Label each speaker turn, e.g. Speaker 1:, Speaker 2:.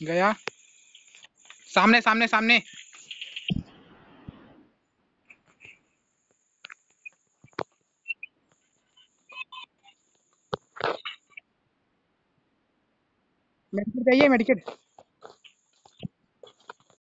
Speaker 1: गया। सामने सामने सामने। मेडिकेट चाहिए मेडिकेट।